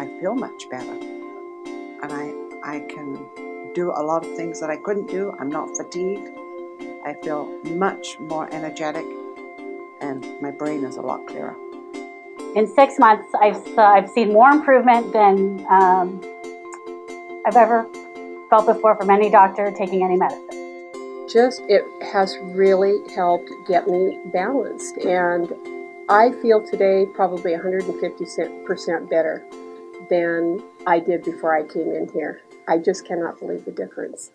I feel much better. And I, I can do a lot of things that I couldn't do. I'm not fatigued. I feel much more energetic and my brain is a lot clearer. In six months, I've, uh, I've seen more improvement than um, I've ever felt before from any doctor taking any medicine. Just, it has really helped get me balanced and I feel today probably 150% better than I did before I came in here. I just cannot believe the difference.